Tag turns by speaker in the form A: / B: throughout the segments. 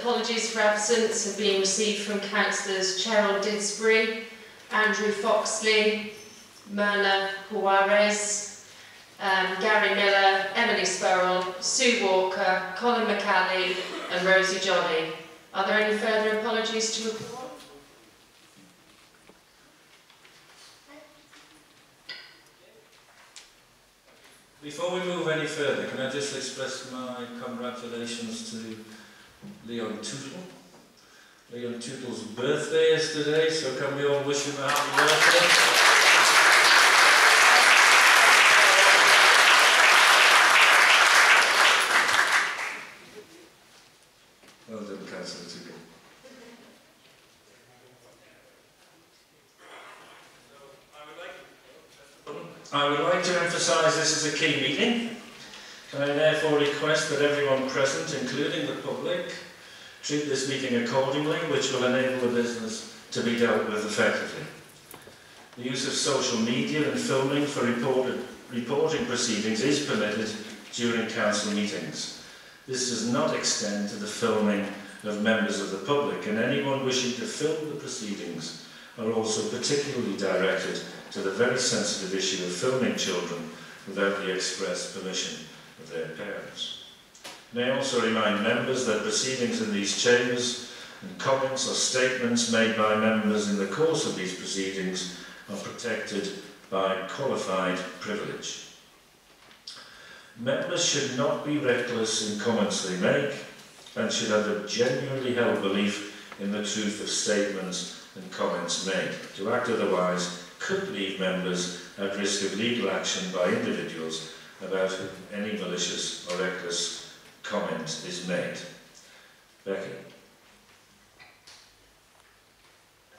A: apologies
B: for absence have been received from councillors Cheryl Didsbury, Andrew Foxley, Merla Juarez, um, Gary Miller, Emily Spurrell, Sue Walker, Colin McCallie and Rosie Jolly. Are there any further apologies to report?
A: Before we move any further, can I just express my congratulations to Leon Tootle. Leon Tootle's birthday is today, so can we all wish him a happy birthday? Well done, Councillor Tootle. I would like to emphasise this is a key meeting. I therefore request that everyone present, including the public, treat this meeting accordingly, which will enable the business to be dealt with effectively. The use of social media and filming for reported, reporting proceedings is permitted during council meetings. This does not extend to the filming of members of the public, and anyone wishing to film the proceedings are also particularly directed to the very sensitive issue of filming children without the express permission of their parents. May I also remind members that proceedings in these chambers and comments or statements made by members in the course of these proceedings are protected by qualified privilege. Members should not be reckless in comments they make and should have a genuinely held belief in the truth of statements and comments made. To act otherwise could leave members at risk of legal action by individuals about any malicious or reckless comment is made. Becky.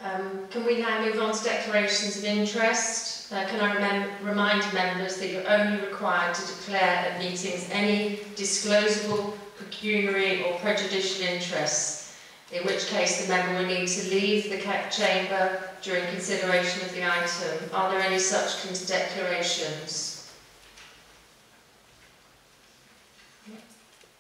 B: Um, can we now move on to declarations of interest? Uh, can I remind members that you're only required to declare at meetings any disclosable, pecuniary or prejudicial interests, in which case the member will need to leave the chamber during consideration of the item. Are there any such declarations?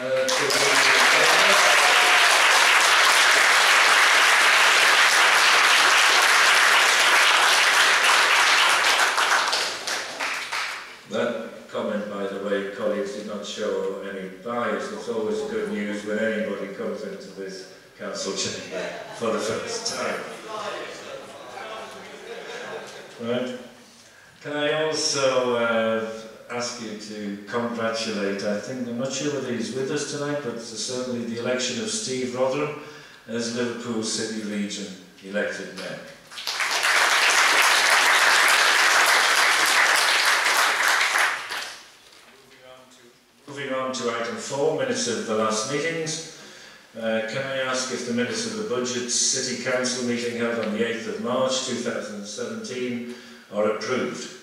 A: Uh, that comment, by the way, colleagues, did not show any bias. It's always good news when anybody comes into this council chamber for the first time. Right. Can I also uh, ask you to congratulate, I think, I'm not sure whether he's with us tonight, but certainly the election of Steve Rotherham as Liverpool City Region elected mayor. Moving on to item four, minutes of the last meetings. Uh, can I ask if the minutes of the Budget City Council meeting held on the 8th of March 2017 are approved?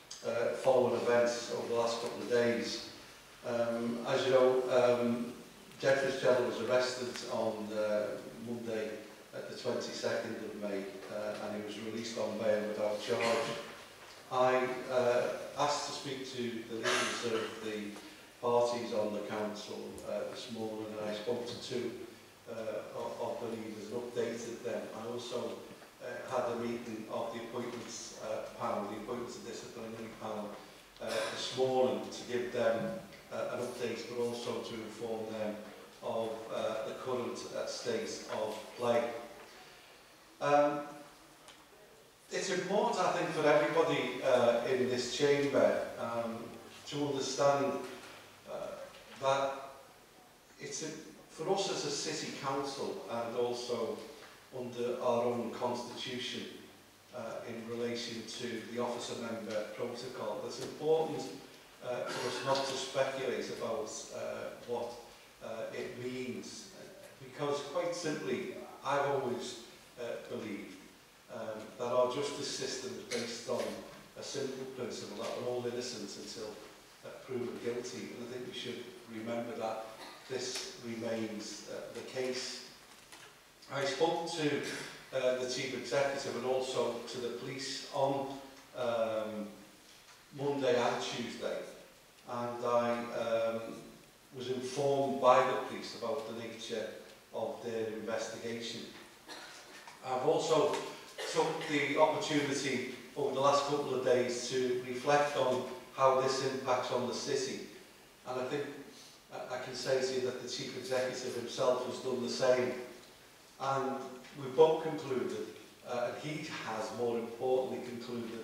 C: uh, following events over the last couple of days. Um, as you know, um, Jed Fitzgerald was arrested on uh, Monday at the 22nd of May uh, and he was released on bail without charge. I uh, asked to speak to the leaders of the parties on the council uh, this morning and I spoke to two uh, of the leaders and updated them. I also uh, had a meeting of the appointments uh, panel, the appointments and disciplinary panel uh, this morning to give them uh, an update but also to inform them of uh, the current uh, state of play. Um, it's important, I think, for everybody uh, in this chamber um, to understand uh, that it's a, for us as a city council and also under our own constitution uh, in relation to the officer member protocol, that's important uh, for us not to speculate about uh, what uh, it means because quite simply I've always uh, believe um, that our justice system is based on a simple principle that we're all innocent until uh, proven guilty. And I think we should remember that this remains uh, the case. I spoke to uh, the chief executive and also to the police on um, Monday and Tuesday and I um, was informed by the police about the nature of their investigation. I've also took the opportunity over the last couple of days to reflect on how this impacts on the city. And I think I can say to you that the Chief Executive himself has done the same. And we've both concluded, uh, and he has more importantly concluded,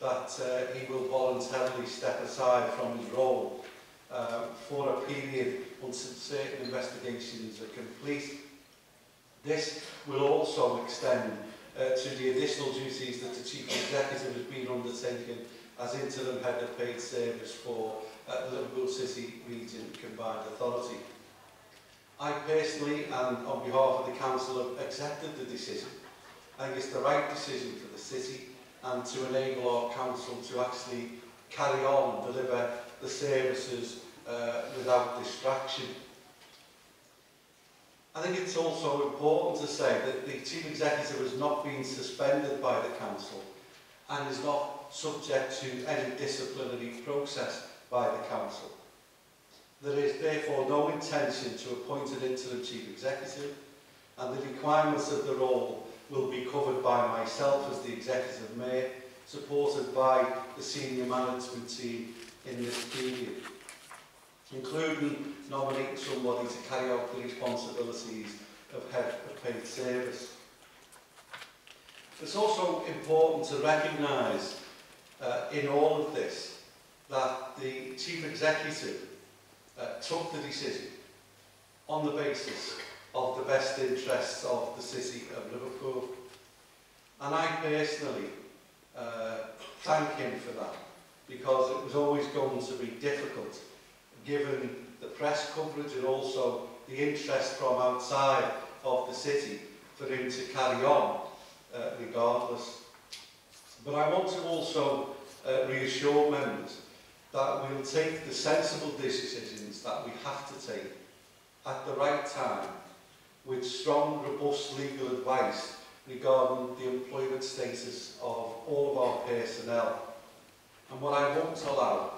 C: that uh, he will voluntarily step aside from his role uh, for a period until certain investigations are complete This will also extend uh, to the additional duties that the Chief Executive has been undertaking as interim head of paid service for uh, Liverpool City Region Combined Authority. I personally and on behalf of the Council have accepted the decision. I think it's the right decision for the city and to enable our council to actually carry on and deliver the services uh, without distraction. I think it's also important to say that the chief executive has not been suspended by the council and is not subject to any disciplinary process by the council. There is therefore no intention to appoint an interim chief executive and the requirements of the role will be covered by myself as the executive mayor, supported by the senior management team in this period including nominating somebody to carry out the responsibilities of head of paid service. It's also important to recognise uh, in all of this that the chief executive uh, took the decision on the basis of the best interests of the city of Liverpool. And I personally uh, thank him for that because it was always going to be difficult given the press coverage and also the interest from outside of the city for him to carry on uh, regardless. But I want to also uh, reassure members that we'll take the sensible decisions that we have to take at the right time with strong, robust legal advice regarding the employment status of all of our personnel. And what I won't allow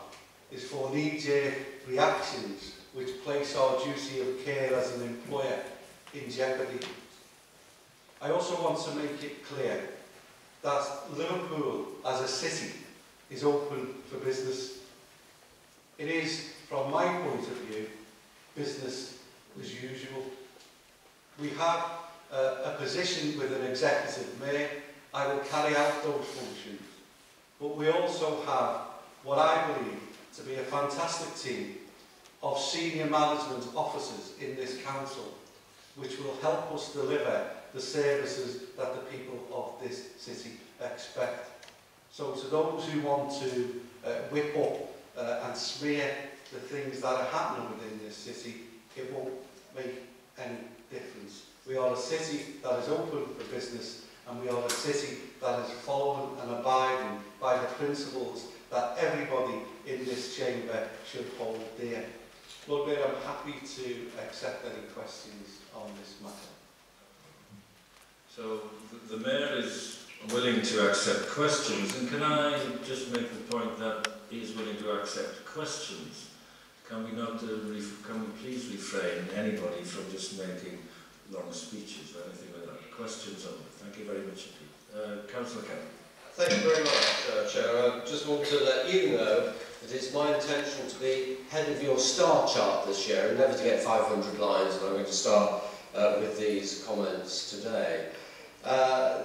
C: is for knee-jerk reactions which place our duty of care as an employer in jeopardy. I also want to make it clear that Liverpool as a city is open for business. It is, from my point of view, business as usual. We have uh, a position with an executive mayor. I will carry out those functions. But we also have what I believe to be a fantastic team of senior management officers in this council, which will help us deliver the services that the people of this city expect. So to those who want to uh, whip up uh, and smear the things that are happening within this city, it won't make any difference. We are a city that is open for business and we are a city that is following and abiding by the principles that everybody in this chamber should hold dear. Lord Mayor, I'm happy to accept any questions on this matter.
A: So the, Mayor is willing to accept questions, and can I just make the point that he is willing to accept questions? Can we not, uh, can we please refrain anybody from just making long speeches or anything like that? Questions only. Thank you very much indeed. Uh, Councillor Campbell.
D: Thank you very much, uh, Chair. I just want to let you know that it's my intention to be head of your star chart this year and never to get 500 lines, and I'm going to start uh, with these comments today. Uh,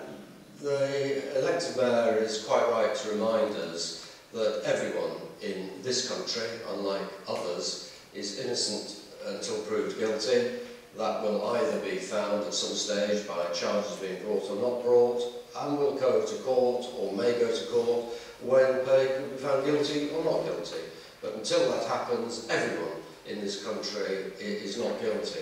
D: the elected mayor is quite right to remind us that everyone in this country, unlike others, is innocent until proved guilty, that will either be found at some stage by charges being brought or not brought, and will go to court or may go to court when Pei could be found guilty or not guilty. But until that happens, everyone in this country is not guilty.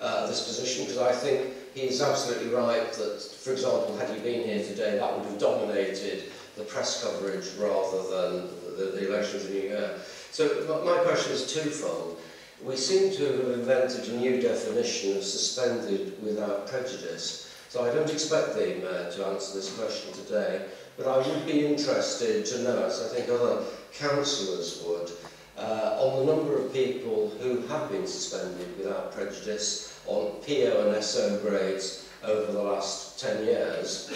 D: uh, this position, because I think he is absolutely right that, for example, had he been here today, that would have dominated the press coverage rather than the, the, the elections in New Year. So my question is twofold. We seem to have invented a new definition of suspended without prejudice, So I don't expect the Mayor uh, to answer this question today, but I would be interested to know, as I think other councillors would, uh, on the number of people who have been suspended without prejudice on PO and SO grades over the last 10 years.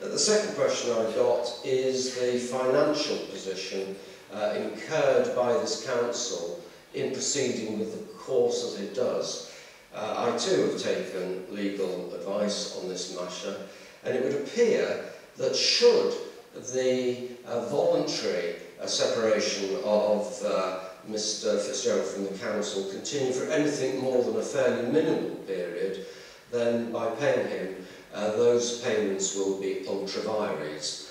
D: The second question I've got is the financial position uh, incurred by this council in proceeding with the course as it does. Uh, I too have taken legal advice on this matter, and it would appear that should the uh, voluntary uh, separation of uh, Mr Fitzgerald from the council continue for anything more than a fairly minimal period, then by paying him, uh, those payments will be ultra vires.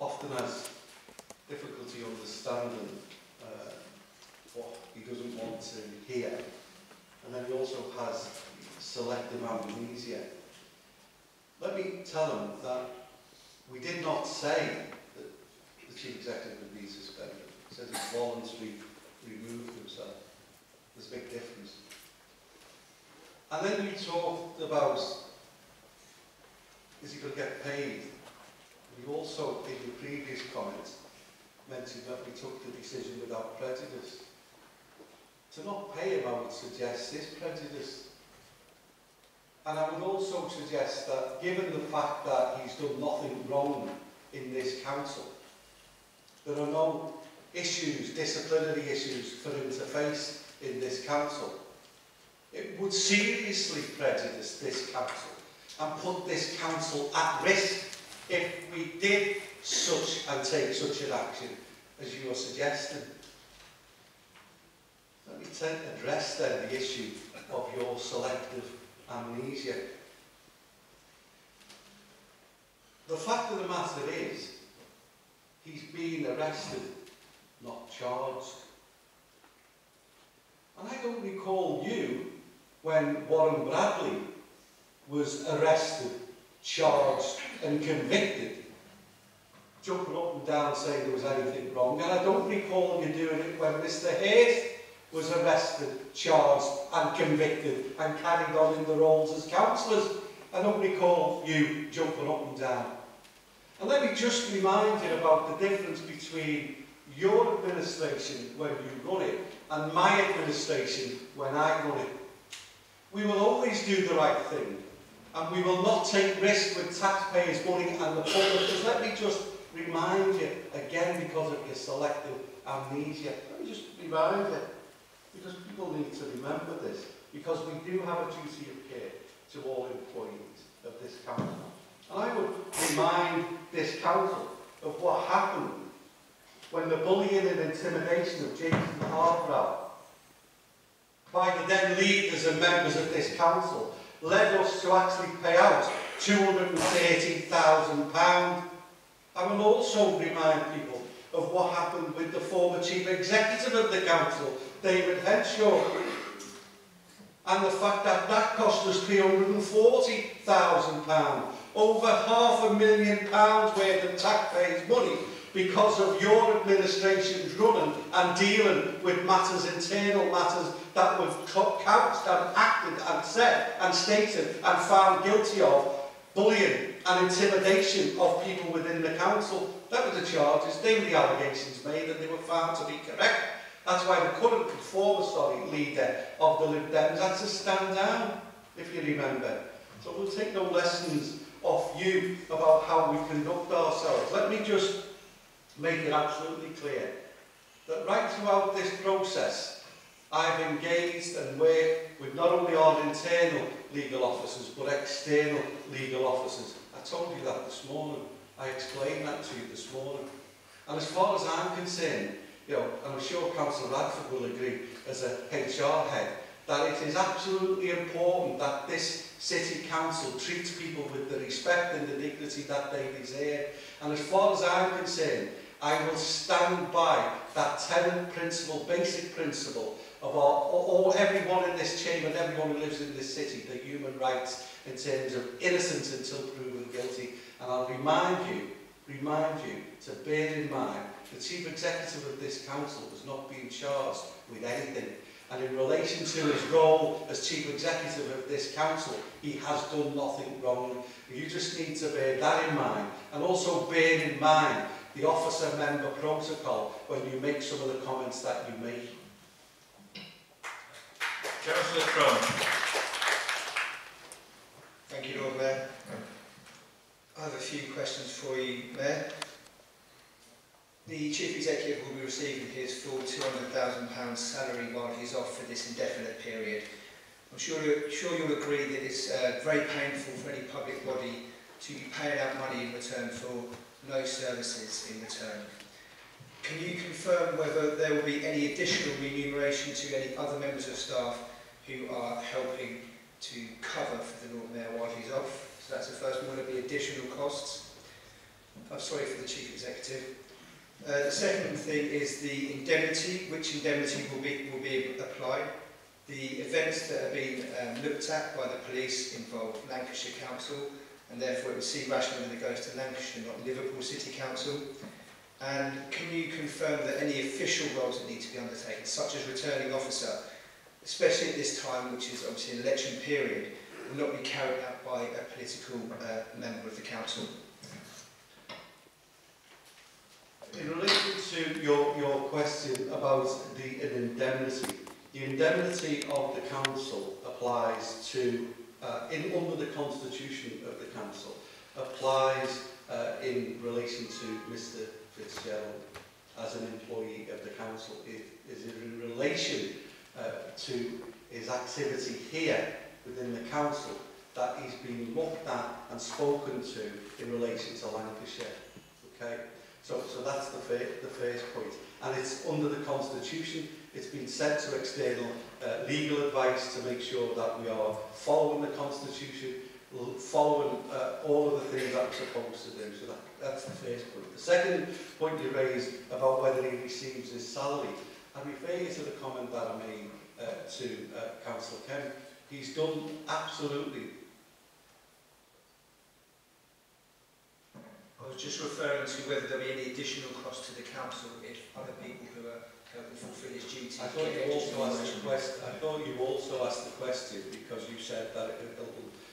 C: often has difficulty understanding uh, what he doesn't want to hear. And then he also has selective amnesia. Let me tell them that we did not say that the chief executive would be suspended. It says he voluntarily removed himself. There's a big difference. And then we talked about is he going to get paid? We also, in the previous comment, mentioned that we took the decision without prejudice. To not pay him, I would suggest, is prejudice. And I would also suggest that given the fact that he's done nothing wrong in this council, there are no issues, disciplinary issues for him to face in this council. It would seriously prejudice this council and put this council at risk if we did such and take such an action as you are suggesting. Let me address then the issue of your selective amnesia. The fact of the matter is, he's been arrested, not charged. And I don't recall you when Warren Bradley was arrested, charged and convicted, jumping up and down saying there was anything wrong. And I don't recall you doing it when Mr Hayes was arrested, charged and convicted and carried on in the roles as councillors. I don't recall you jumping up and down. And let me just remind you about the difference between your administration when you run it and my administration when I run it. We will always do the right thing and we will not take risks with taxpayers' money and the public. Because let me just remind you again because of your selective amnesia. Let me just remind you because people need to remember this, because we do have a duty of care to all employees of this council. And I would remind this council of what happened when the bullying and intimidation of Jason Harbrow by the then leaders and members of this council led us to actually pay out £230,000. I will also remind people of what happened with the former chief executive of the council David Henshaw. And the fact that that cost us £340,000, over half a million pounds worth of taxpayers' money because of your administration's running and dealing with matters, internal matters that were couched and acted and said and stated and found guilty of bullying and intimidation of people within the council. That were the charges, they were the allegations made and they were found to be correct. That's why the current former sorry, leader of the Lib Dems had to stand down, if you remember. So we'll take no lessons off you about how we conduct ourselves. Let me just make it absolutely clear that right throughout this process, I've engaged and worked with not only our internal legal officers, but external legal officers. I told you that this morning. I explained that to you this morning. And as far as I'm concerned, know, I'm sure Councillor Radford will agree as a HR head, that it is absolutely important that this city council treats people with the respect and the dignity that they deserve. And as far as I'm concerned, I will stand by that tenant principle, basic principle of our, all, everyone in this chamber and everyone who lives in this city, the human rights in terms of innocence until proven guilty. And I'll remind you, remind you to bear in mind The chief executive of this council has not been charged with anything. And in relation to his role as chief executive of this council, he has done nothing wrong. You just need to bear that in mind. And also bear in mind the officer member protocol when you make some of the comments that you make.
A: Councillor Crone.
E: Thank you, Lord Mayor. I have a few questions for you, Mayor. The Chief Executive will be receiving his full £200,000 salary while he's off for this indefinite period. I'm sure, you're, sure you'll agree that it's uh, very painful for any public body to be paying out money in return for no services in return. Can you confirm whether there will be any additional remuneration to any other members of staff who are helping to cover for the Lord Mayor while he's off? So that's the first one, there be additional costs. I'm sorry for the Chief Executive. Uh, the second thing is the indemnity, which indemnity will be, will be applied. The events that have been um, looked at by the police involve Lancashire Council, and therefore it would seem rational that it goes to Lancashire, not Liverpool City Council. And can you confirm that any official roles that need to be undertaken, such as returning officer, especially at this time, which is obviously an election period, will not be carried out by a political uh, member of the council?
C: in relation to your, your question about the indemnity, the indemnity of the council applies to, uh, in under the constitution of the council, applies uh, in relation to Mr Fitzgerald as an employee of the council. It is in relation uh, to his activity here within the council that he's been looked at and spoken to in relation to Lancashire. Okay? So, so that's the, fir the first point. And it's under the Constitution. It's been sent to external uh, legal advice to make sure that we are following the Constitution, following uh, all of the things that we're supposed to do. So that, that's the first point. The second point you raised about whether he receives his salary, I refer you to the comment that I made uh, to uh, Councillor Kemp. He's done absolutely
E: I was just referring to whether there be any additional cost to the council if other people who are helping fulfil his duties.
C: I thought you also asked the quest, I thought you also asked the question because you said that it will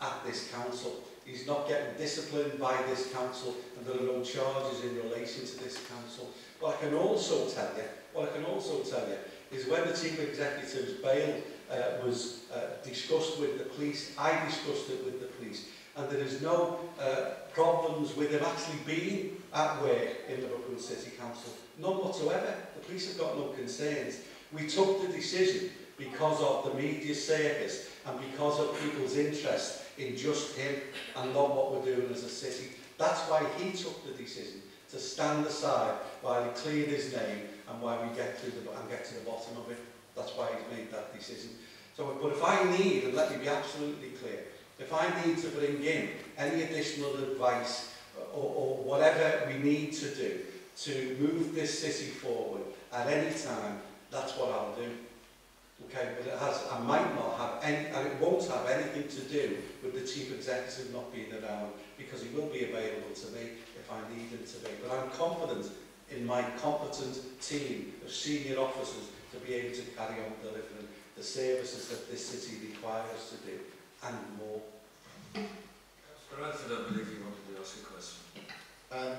C: at this council. He's not getting disciplined by this council and there are no charges in relation to this council. What I can also tell you, what I can also tell you, is when the chief executive's bail uh, was uh, discussed with the police, I discussed it with and there is no uh, problems with them actually being at work in Liverpool City Council. None whatsoever. The police have got no concerns. We took the decision because of the media service and because of people's interest in just him and not what we're doing as a city. That's why he took the decision to stand aside while he cleared his name and while we get through the, and get to the bottom of it. That's why he's made that decision. So, but if I need, and let me be absolutely clear, If I need to bring in any additional advice or, or whatever we need to do to move this city forward at any time, that's what I'll do. Okay, but it has, I might not have any, and it won't have anything to do with the chief executive not being around because he will be available to me if I need him to be. But I'm confident in my competent team of senior officers to be able to carry on delivering the services that this city requires to do and
F: Um,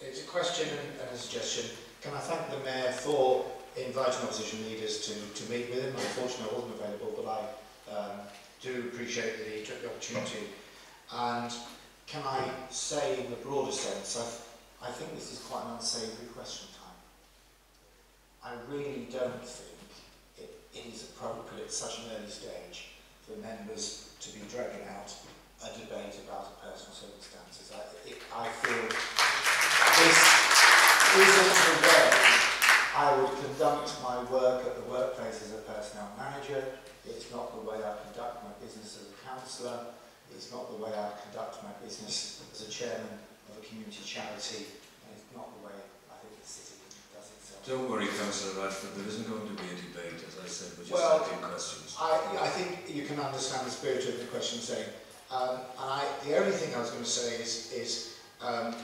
F: it's a question and a suggestion. Can I thank the Mayor for inviting opposition leaders to, to meet with him? Unfortunately, I wasn't available, but I um, do appreciate that he took the opportunity. And can I say in the broader sense, i I think this is quite an unsavoury question time. I really don't think it, it is appropriate at such an early stage for members to be dragging out a debate about a personal circumstances. I, it, I feel this isn't the way I would conduct my work at the workplace as a personnel manager. It's not the way I conduct my business as a counsellor. It's not the way I conduct my business as a chairman of a community charity
A: Don't worry, Councillor Radford, there isn't going to be a debate, as I said, we're just
F: well,
A: questions.
F: I, I think you can understand the spirit of the question saying, um, and I, the only thing I was going to say is, is um,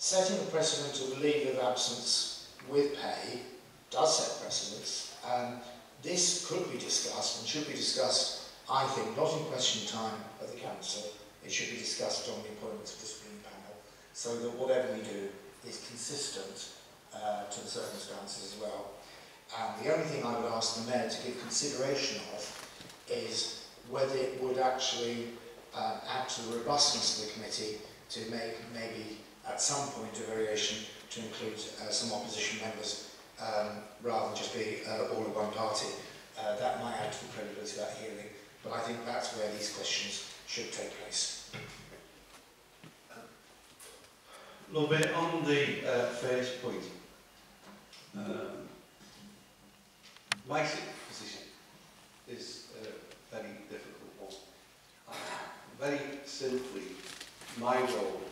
F: setting a precedent of leave of absence with pay does set precedents. Um, this could be discussed and should be discussed, I think, not in question time at the Council. It should be discussed on the appointments of the Supreme Panel so that whatever we do is consistent uh, to the circumstances as well. And the only thing I would ask the mayor to give consideration of is whether it would actually uh, add to the robustness of the committee to make maybe at some point a variation to include uh, some opposition members um, rather than just be uh, all of one party. Uh, that might add to the credibility of that hearing, but I think that's where these questions should take place.
C: Lord on the uh, point, um, basic position is a uh, very difficult one. Uh, very simply, my role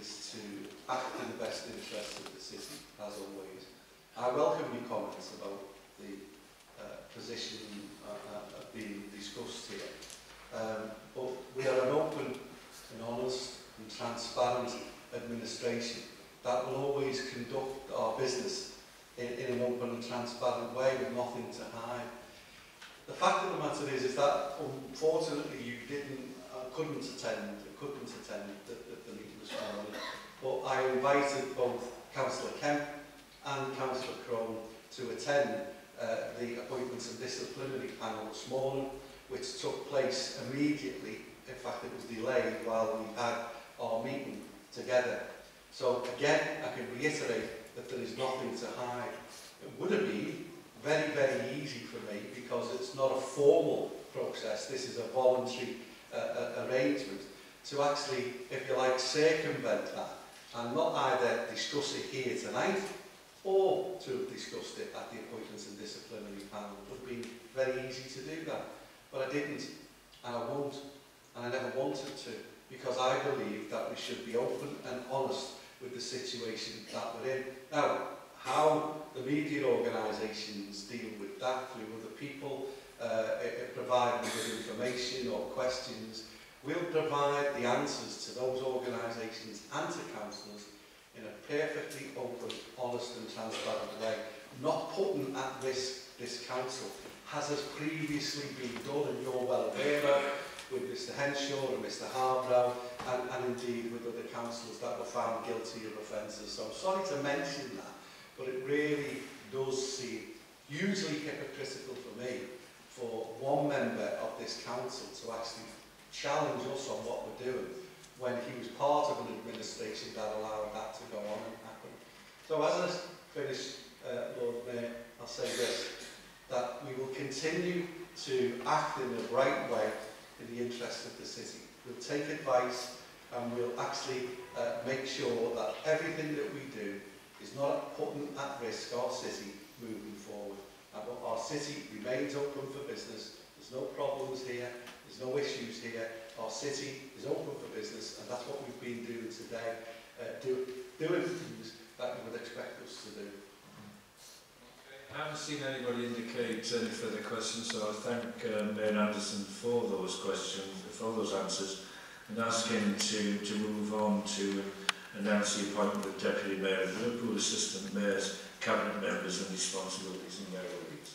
C: is to act in the best interests of the city, as always. I welcome your comments about the uh, position uh, uh, being discussed here. Um, but we are an open and honest and transparent administration that will always conduct our business in, in an open and transparent way with nothing to hide. The fact of the matter is, is that unfortunately you didn't, uh, couldn't attend, couldn't attend the, the, the meeting this morning, but I invited both Councillor Kemp and Councillor Crone to attend uh, the appointments and disciplinary panel this morning, which took place immediately. In fact, it was delayed while we had our meeting together. So again, I can reiterate that there is nothing to hide. It would have been very, very easy for me because it's not a formal process. This is a voluntary uh, uh, arrangement to actually, if you like, circumvent that and not either discuss it here tonight or to have discussed it at the appointments and disciplinary panel. It would have been very easy to do that. But I didn't, and I won't, and I never wanted to, because I believe that we should be open and honest with the situation that we're in. Now, how the media organisations deal with that through other people, uh, it, it them with information or questions, we'll provide the answers to those organisations and to councillors in a perfectly open, honest and transparent way, not putting at risk this council, as has previously been done and you're well aware of, with Mr Henshaw and Mr Harbrow and, and indeed with other councillors that were found guilty of offences. So I'm sorry to mention that, but it really does seem hugely hypocritical for me for one member of this council to actually challenge us on what we're doing when he was part of an administration that allowed that to go on and happen. So as I finish, uh, Lord Mayor, I'll say this, that we will continue to act in the right way in the interest of the city. We'll take advice and we'll actually uh, make sure that everything that we do is not putting at risk our city moving forward. And our city remains open for business. There's no problems here. There's no issues here. Our city is open for business and that's what we've been doing today. Uh, do, doing things that you would expect us to do
A: haven't seen anybody indicate uh, any further questions, so I thank um, uh, Ben Anderson for those questions, for those answers, and ask him to, to move on to announce the appointment of Deputy Mayor of Liverpool, Assistant Mayors, Cabinet Members and Responsibilities in Mayor Leeds.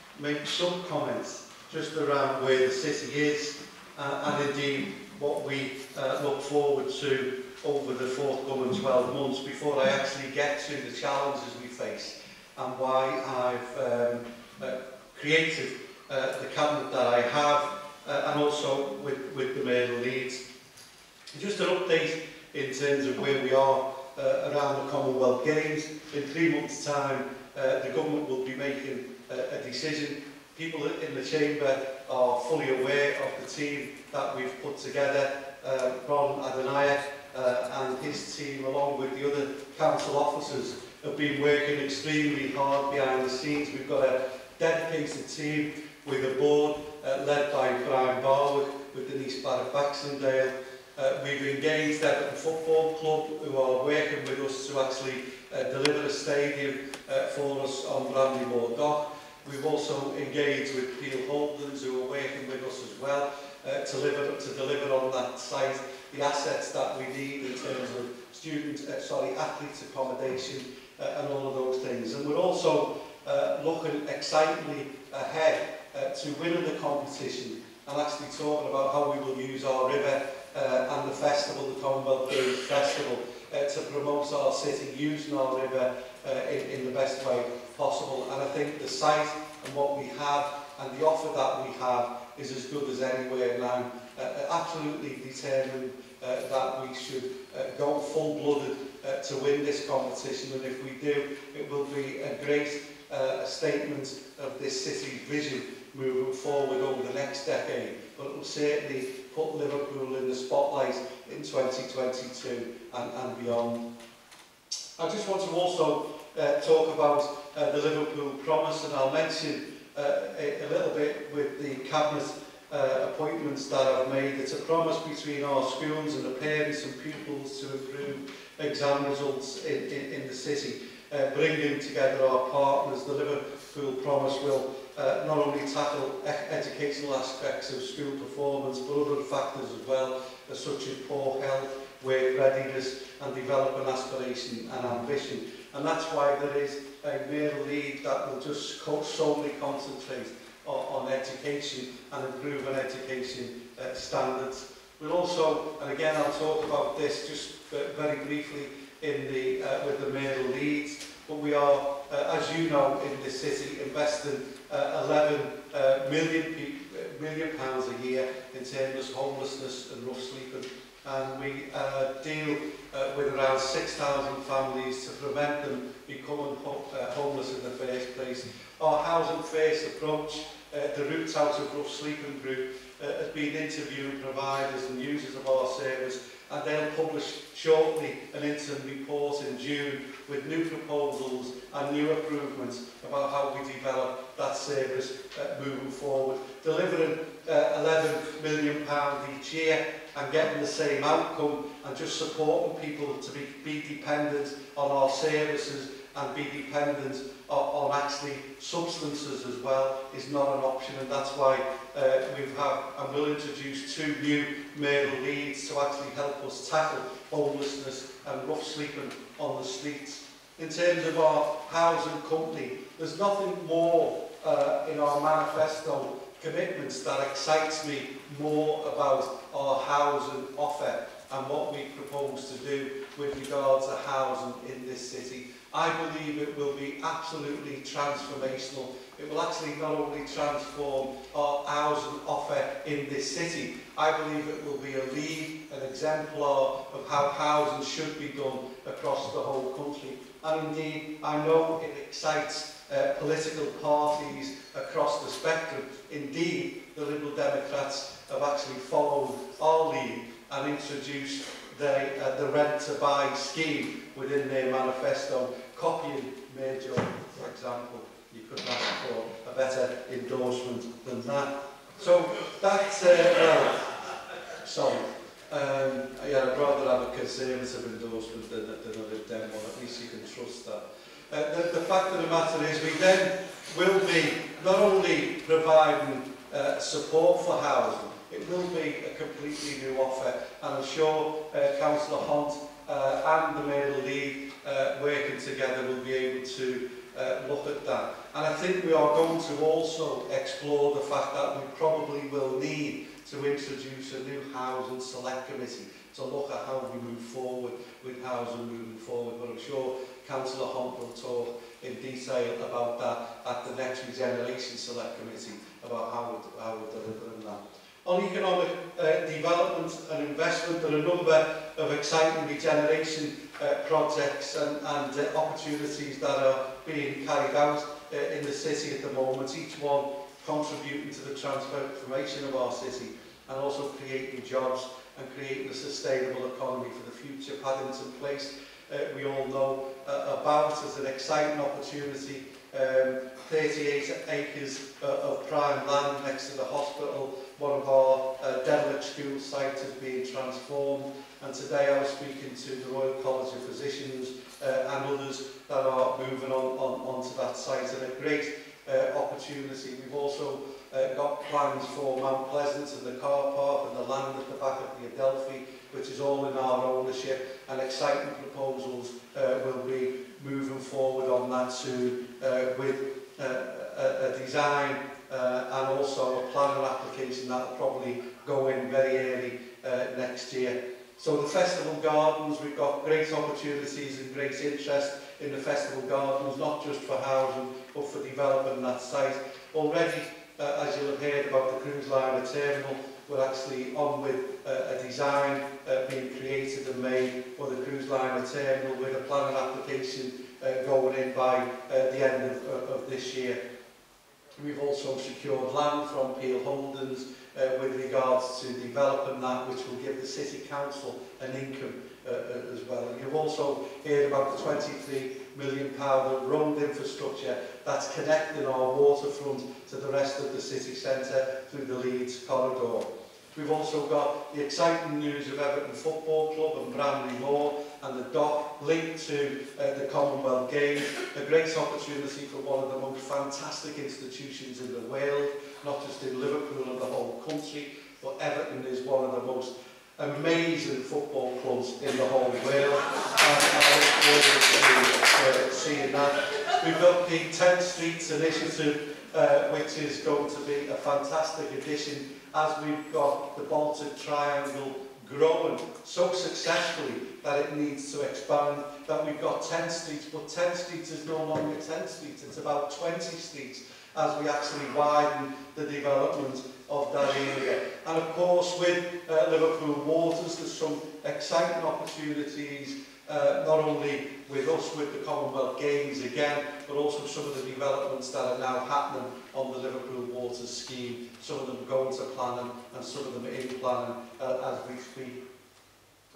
C: make some comments just around where the city is uh, and indeed what we uh, look forward to over the forthcoming 12 months before I actually get to the challenges we face and why I've um, uh, created uh, the cabinet that I have uh, and also with, with the mayoral leads. Just an update in terms of where we are uh, around the Commonwealth Games. In three months' time, uh, the government will be making a, uh, a decision. People in the chamber are fully aware of the team that we've put together. Uh, Ron Adonaya uh, and his team, along with the other council officers, have been working extremely hard behind the scenes. We've got a dedicated team with a board uh, led by Brian Barwick with Denise Barrett-Baxendale. Uh, we've engaged Everton Football Club who are working with us to actually uh, deliver a stadium uh, for us on Moor Dock. We've also engaged with Peel Holdens who are working with us as well uh, to, deliver, to deliver on that site the assets that we need in terms of student, uh, sorry, athletes accommodation uh, and all of those things. And we're also uh, looking excitedly ahead uh, to winning the competition and actually talking about how we will use our river uh, and the festival, the Commonwealth Games Festival, uh, to promote our city, using our river uh, in, in the best way possible. And I think the site and what we have and the offer that we have is as good as anywhere now. Uh, uh absolutely determined uh, that we should uh, go full-blooded uh, to win this competition and if we do it will be a great uh, a statement of this city's vision moving forward over the next decade but it will certainly put Liverpool in the spotlight in 2022 and, and beyond. I just want to also uh, talk about uh, the Liverpool promise and I'll mention uh, a, a little bit with the cabinet uh, appointments that I've made. It's a promise between our schools and the parents and pupils to improve exam results in, in, in the city. Uh, bringing together our partners, the Liverpool Promise will uh, not only tackle e educational aspects of school performance but other factors as well, uh, such as poor health, work readiness and development aspiration and ambition. And that's why there is a real lead that will just solely concentrate on, on education and improve on education uh, standards. We'll also, and again I'll talk about this just very briefly in the, uh, with the mayoral leads, but we are, uh, as you know, in this city investing uh, 11 uh, million, uh, million pounds a year in terms of homelessness and rough sleeping and we uh, deal uh, with around 6,000 families to prevent them becoming ho uh, homeless in the first place. Our housing first approach, uh, the Roots Out of Rough Sleeping Group, uh, has been interviewing providers and users of our service and they'll publish shortly an interim report in June with new proposals and new improvements about how we develop that service uh, moving forward. Delivering uh, 11 million pound each year and getting the same outcome and just supporting people to be, be dependent on our services and be dependent on, on actually substances as well is not an option and that's why uh, we've have and will introduce two new male leads to actually help us tackle homelessness and rough sleeping on the streets. In terms of our housing company, there's nothing more uh, in our manifesto commitments that excites me more about our housing offer and what we propose to do with regard to housing in this city. I believe it will be absolutely transformational. It will actually not only transform our housing offer in this city, I believe it will be a lead, an exemplar of how housing should be done across the whole country. And indeed, I know it excites uh, political parties across the spectrum. Indeed, the Liberal Democrats have actually followed our lead and introduced the, uh, the rent to buy scheme within their manifesto, copying Major, for example. You couldn't ask for a better endorsement than that. So that's, uh, uh, sorry. Um, yeah, I'd rather have a conservative endorsement than, than a Lib Dem one. At least you can trust that. Uh, the, the fact of the matter is we then will be not only providing uh, support for housing, It will be a completely new offer and I'm sure uh, Councillor Hunt uh, and the Mayor League uh, working together will be able to uh, look at that. And I think we are going to also explore the fact that we probably will need to introduce a new housing select committee to look at how we move forward with housing moving forward. But I'm sure Councillor Hunt will talk in detail about that at the next regeneration select committee about how we're, how we're delivering that on economic uh, development and investment. and a number of exciting regeneration uh, projects and, and uh, opportunities that are being carried out uh, in the city at the moment, each one contributing to the transformation of our city and also creating jobs and creating a sustainable economy for the future. Paddington Place, uh, we all know uh, about, as an exciting opportunity um, 38 acres uh, of prime land next to the hospital. One of our uh, derelict school sites has been transformed. And today I was speaking to the Royal College of Physicians uh, and others that are moving on, on onto that site. And a great uh, opportunity. We've also uh, got plans for Mount Pleasant and the car park and the land at the back of the Adelphi, which is all in our ownership. And exciting proposals uh, will be moving forward on that soon uh, with a, a design uh, and also a planner application that will probably go in very early uh, next year. So the festival gardens, we've got great opportunities and great interest in the festival gardens, not just for housing, but for developing that site. Already, uh, as you'll have heard about the cruise liner terminal, we're actually on with uh, a design uh, being created and made for the cruise liner terminal with a planning application uh, going in by uh, the end of, of, uh, of this year. We've also secured land from Peel Holdens uh, with regards to developing that, which will give the City Council an income uh, uh as well. And you've also heard about the 23 million pound road infrastructure that's connecting our waterfront to the rest of the city centre through the Leeds corridor. We've also got the exciting news of Everton Football Club and Bramley Moor and the dock linked to uh, the Commonwealth Games. A great opportunity for one of the most fantastic institutions in the world, not just in Liverpool and the whole country, but Everton is one of the most amazing football clubs in the whole world. And I look forward to uh, seeing that. We've got the 10 Streets Initiative, uh, which is going to be a fantastic addition as we've got the Baltic Triangle growing so successfully that it needs to expand, that we've got 10 streets, but 10 streets is no longer 10 streets, it's about 20 streets as we actually widen the development of that area. And of course with uh, Liverpool Waters there's some exciting opportunities uh, not only with us with the Commonwealth Games again, but also some of the developments that are now happening on the Liverpool Water Scheme, some of them going to planning and some of them in planning uh, as we speak.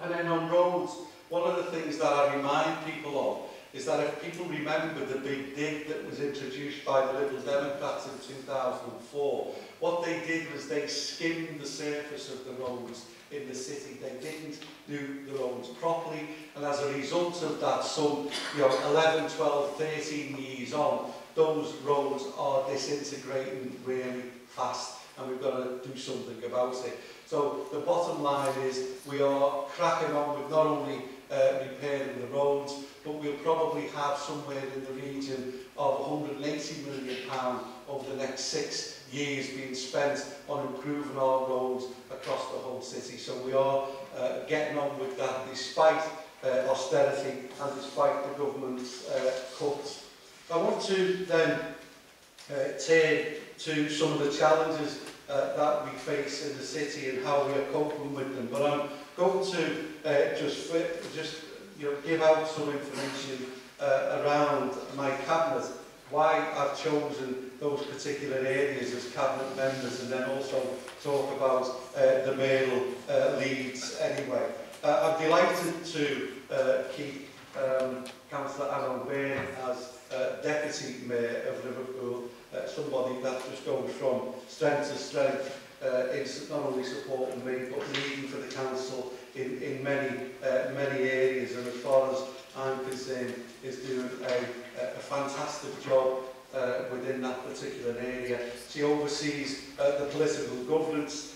C: And then on roads, one of the things that I remind people of is that if people remember the big dig that was introduced by the Liberal Democrats in 2004, what they did was they skimmed the surface of the roads in the city. They didn't do the roads properly. And as a result of that, some you know, 11, 12, 13 years on, those roads are disintegrating really fast and we've got to do something about it. So the bottom line is we are cracking on with not only uh, repairing the roads, but we'll probably have somewhere in the region of 180 million pounds over the next six years being spent on improving our roads across the whole city. So we are uh, getting on with that despite uh, austerity and despite the government's uh, cuts. I want to then uh, turn to some of the challenges uh, that we face in the city and how we are coping with them. But I'm going to uh, just, fit, just you know, give out some information uh, around my cabinet, why I've chosen those particular areas as cabinet members and then also talk about uh, the male uh, leads anyway. Uh, I'm delighted to uh, keep um, Councillor Alan Bain as uh, Deputy Mayor of Liverpool, uh, somebody that just goes from strength to strength uh, in not only supporting me but leading for the council in, in many, uh, many areas and as far as I'm concerned is doing a, a fantastic job uh, within that particular area. She oversees uh, the political governance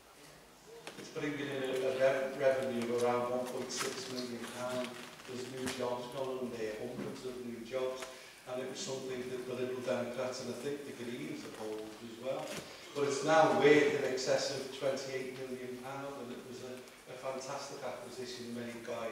C: It's bringing in a, a rev revenue of around £1.6 million. There's new jobs going there, hundreds of new jobs. And it was something that the Liberal Democrats and I think the Greens opposed as well. But it's now worth in excess of £28 million, pound, and it was a, a fantastic acquisition made by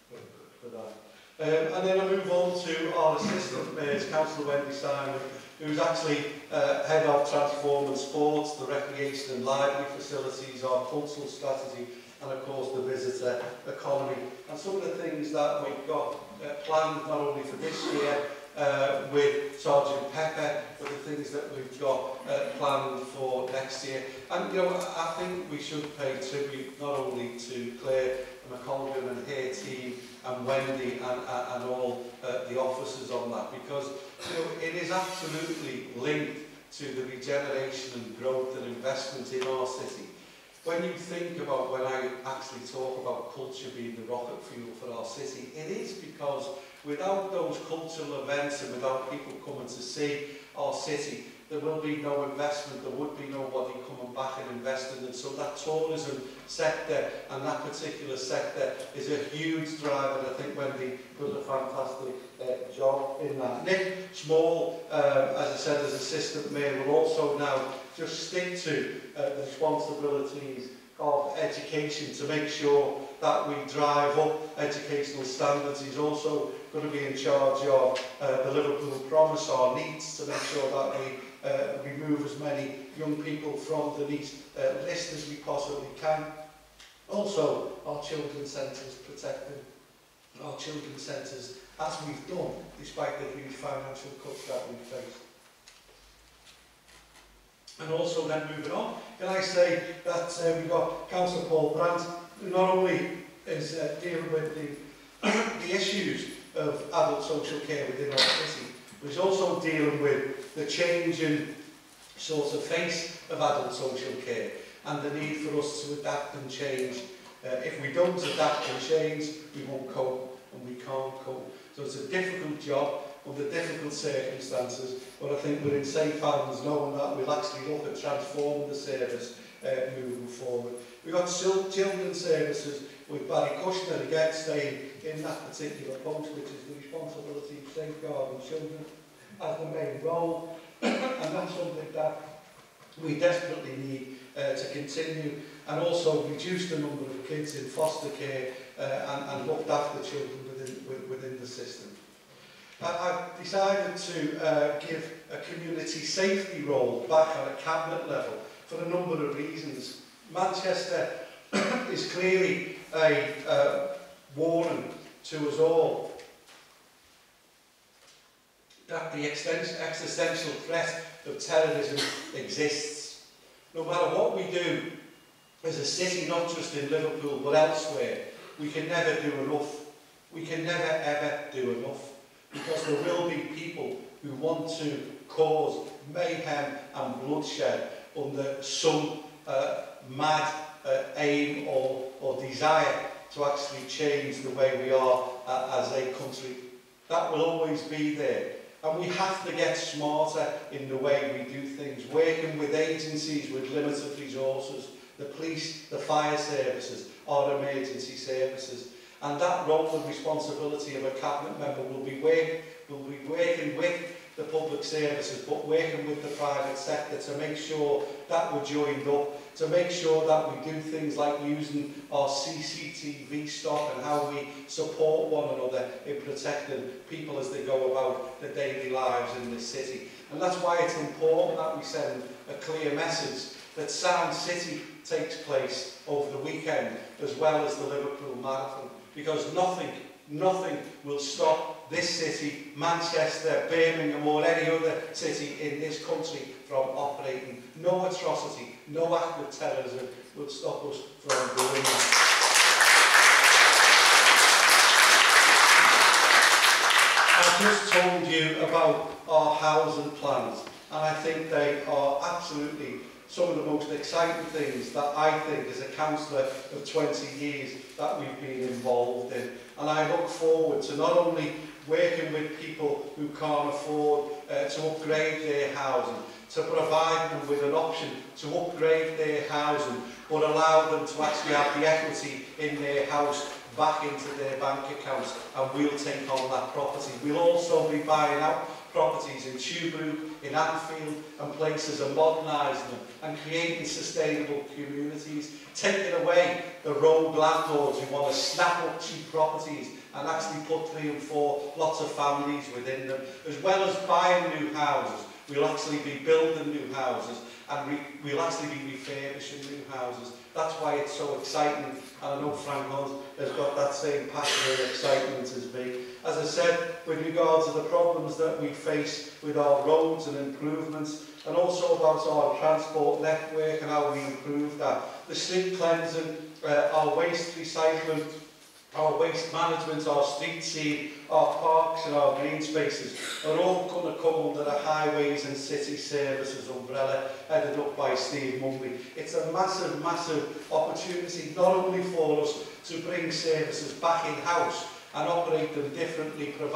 C: for, for that. Um, and then I move on to our assistant mayor, councillor Wendy Simon, who's actually uh, head of Transform and Sports, the Recreation and Library Facilities, our council strategy and of course the visitor economy. And some of the things that we've got uh, planned not only for this year uh, with Sergeant Pepper, but the things that we've got uh, planned for next year. And you know, I think we should pay tribute not only to Claire and McCollum and her team and Wendy and, and, and all uh, the officers on that because you know, it is absolutely linked to the regeneration and growth and investment in our city when you think about when I actually talk about culture being the rocket fuel for our city, it is because without those cultural events and without people coming to see our city, there will be no investment, there would be nobody coming back and investing. And so that tourism sector and that particular sector is a huge driver. I think Wendy does a fantastic uh, job in that. Nick Small, uh, as I said, as assistant mayor, will also now just stick to uh, the responsibilities of education to make sure that we drive up educational standards. He's also going to be in charge of uh, the Liverpool Promise, our needs, to make sure that we uh, remove as many young people from the least, uh, list as we possibly can. Also, our children's centres protected. our children's centres, as we've done, despite the huge financial cuts that we've faced. And also then moving on, can I say that uh, we've got Councillor Paul Brandt, who not only is uh, dealing with the, the issues of adult social care within our city, but he's also dealing with the change in sort of face of adult social care and the need for us to adapt and change. Uh, if we don't adapt and change, we won't cope and we can't cope. So it's a difficult job under difficult circumstances, but I think we're in safe hands knowing that we'll actually look at transforming the service uh, moving forward. We've got children's services with Barry Kushner again staying in that particular post, which is the responsibility of safeguarding children as the main role. and that's something that we desperately need uh, to continue and also reduce the number of kids in foster care uh, and, and looked after children within, within the system. I, I decided to uh, give a community safety role back at a cabinet level for a number of reasons. Manchester is clearly a uh, warning to us all that the existential threat of terrorism exists. No matter what we do as a city, not just in Liverpool but elsewhere, we can never do enough. We can never ever do enough because there will be people who want to cause mayhem and bloodshed under some uh, mad uh, aim or, or desire to actually change the way we are uh, as a country. That will always be there. And we have to get smarter in the way we do things, working with agencies with limited resources, the police, the fire services, our emergency services, And that role and responsibility of a cabinet member will be, work, will be working with the public services, but working with the private sector to make sure that we're joined up, to make sure that we do things like using our CCTV stock and how we support one another in protecting people as they go about their daily lives in this city. And that's why it's important that we send a clear message that Sound City takes place over the weekend as well as the Liverpool Marathon. because nothing, nothing will stop this city, Manchester, Birmingham or any other city in this country from operating. No atrocity, no act of terrorism will stop us from doing that. I've just told you about our housing plans and I think they are absolutely some of the most exciting things that I think as a councillor of 20 years that we've been involved in. And I look forward to not only working with people who can't afford uh, to upgrade their housing, to provide them with an option to upgrade their housing, but allow them to actually have the equity in their house back into their bank accounts and we'll take on that property. We'll also be buying out properties in Tubrook, in Anfield and places and modernising them and creating sustainable communities, taking away the rogue landlords who want to snap up cheap properties and actually put three and four lots of families within them, as well as buying new houses. We'll actually be building new houses and we, we'll actually be refurbishing new houses That's why it's so exciting. And I know Frank Holmes has got that same passion and excitement as me. As I said, with regards to the problems that we face with our roads and improvements, and also about our transport network and how we improve that. The sleep cleansing, uh, our waste recycling, our waste management, our street scene, our parks and our green spaces are all going to come under the Highways and City Services umbrella headed up by Steve Mumby. It's a massive, massive opportunity not only for us to bring services back in-house and operate them differently, provide